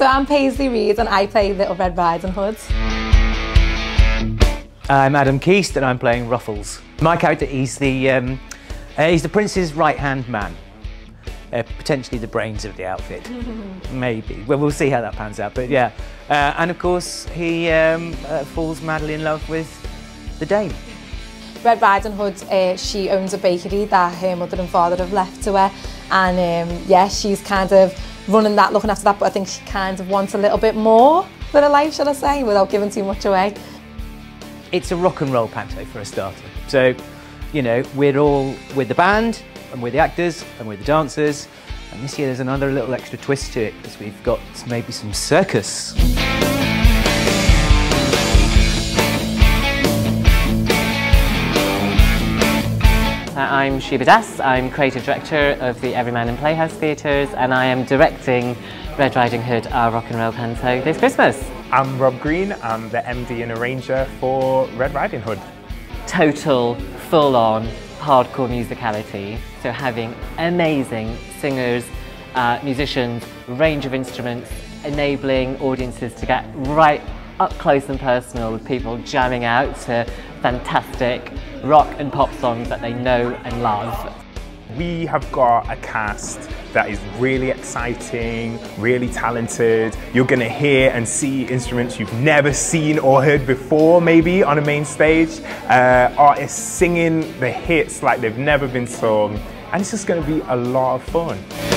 so I'm Paisley Reed and I play Little Red Riding Hood. I'm Adam Keast and I'm playing Ruffles. My character, is the, um, uh, he's the prince's right-hand man. Uh, potentially the brains of the outfit, maybe. Well, we'll see how that pans out, but yeah. Uh, and of course, he um, uh, falls madly in love with the dame. Red Riding Hood, uh, she owns a bakery that her mother and father have left to her. And um, yeah, she's kind of running that, looking after that, but I think she kind of wants a little bit more for her life, shall I say, without giving too much away. It's a rock and roll panto for a starter. So, you know, we're all with the band, and we're the actors, and we're the dancers. And this year there's another little extra twist to it, because we've got maybe some circus. I'm Suba Das, I'm creative director of the Everyman in Playhouse Theatres and I am directing Red Riding Hood, our rock and roll panto this Christmas. I'm Rob Green, I'm the MD and arranger for Red Riding Hood. Total, full-on, hardcore musicality, so having amazing singers, uh, musicians, range of instruments, enabling audiences to get right up close and personal with people jamming out to fantastic rock and pop songs that they know and love. We have got a cast that is really exciting, really talented. You're gonna hear and see instruments you've never seen or heard before, maybe on a main stage. Uh, artists singing the hits like they've never been sung. And it's just gonna be a lot of fun.